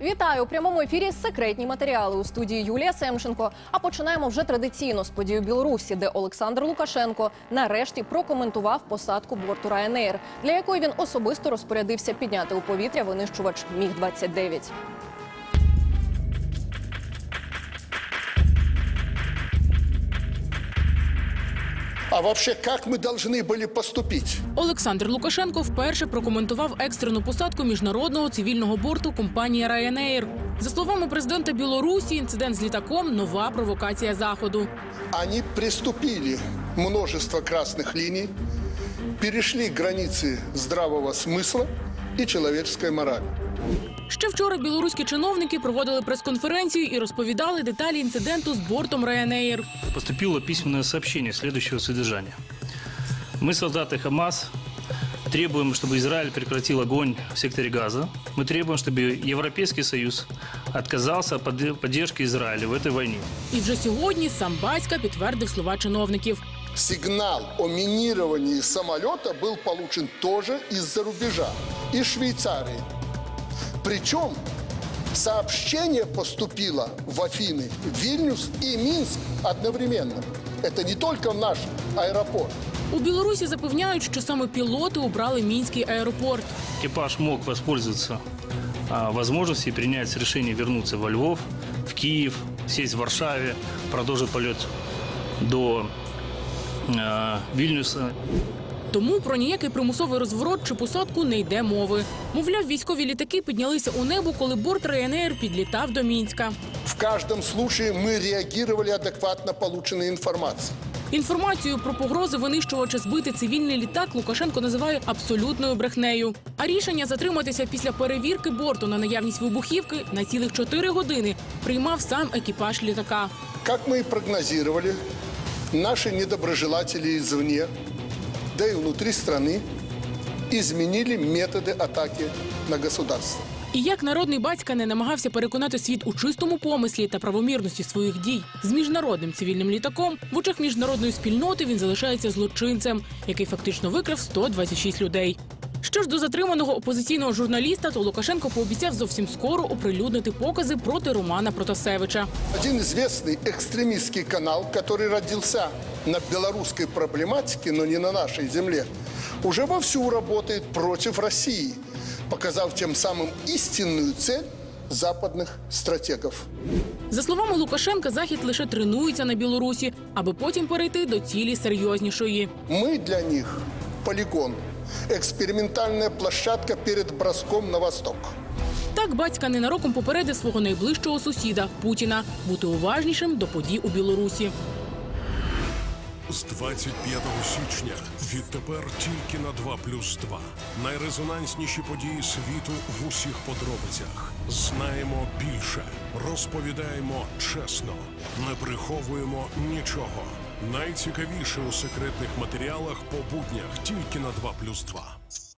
Вітаю у прямому ефірі. Секретні матеріали у студії Юлія Семченко. А починаємо вже традиційно з подій у Білорусі, де Олександр Лукашенко нарешті прокоментував посадку борту Ryanair, для якої він особисто розпорядився підняти у повітря винищувач Міг 29 А вообще, как мы должны были поступить? Олександр Лукашенко вперше прокоментував екстрену посадку міжнародного цивільного борту компанії Ryanair. За словами президента Білорусі, інцидент з літаком нова провокація заходу. Они приступили множество красных линий, перешли границы здравого смысла и человеческой морали. Ще вчора білоруські чиновники проводили прес-конференцію і розповідали деталі інциденту з бортом Ryanair. поступило письменное сообщение следующего содержания. Мы, солдаты Хамас, требуем, чтобы Израиль прекратил огонь в секторе Газа. Мы требуем, чтобы Европейский Союз отказался от подде- поддержки Израиля в этой войне. І вже сьогодні сам батька підтвердив слова чиновників. Сигнал о минировании самолета был получен тоже из-за рубежа, из Швейцарии. Причем сообщение поступило в Афины, Вильнюс и Минск одновременно. Это не только в наш аэропорт. У Білорусі запевняють, що саме пілоти обрали мінський аеропорт. Экипаж мог воспользоваться а, возможностью и принять решение вернуться во Львов, в Киев, сесть в Варшаве, продолжить полет до а, Вильнюса. Тому про ніякий примусовий розворот чи посадку не йде мови. Мовляв, військові літаки піднялися у небо, коли борт Ryanair підлітав до Мінська. В каждом случае мы реагировали адекватно полученной информацией. Інформацію про погрози винищувача збити цивільний літак Лукашенко називає абсолютною брехнею. А рішення затриматися після перевірки борту на наявність вибухівки на цілих 4 години приймав сам екіпаж літака. Как мы и прогнозировали, наши недоброжелатели извне, да и внутри страны, изменили методы атаки на государство. І як народний батька не намагався переконати світ у чистому помислі та правомірності своїх дій з міжнародним цивільним літаком, в очах міжнародної спільноти він залишається злочинцем, який фактично викрав 126 людей. Що ж до затриманого опозиційного журналіста, то Лукашенко пообіцяв зовсім скоро оприлюднити покази проти Романа Протасевича. Один известный экстремистский канал, который родился на белорусской проблематике, но не на нашей земле, уже вовсю работает против России, показав тем самым истинную цель западных стратегов. За словами Лукашенка, захід лише тренується на Білорусі, аби потім перейти до цілі серйознішої. Мы для них полигон, экспериментальная площадка перед броском на восток. Так батька ненароком попередив свого найближчого сусіда Путіна бути уважнішим до подій у Білорусі. З 25 січня відтепер тільки на 2 плюс 2. Найрезонансніші події світу в усіх подробицях. Знаємо більше, розповідаємо чесно, не приховуємо нічого. Найцікавіше у секретних матеріалах по буднях тільки на 2 плюс 2.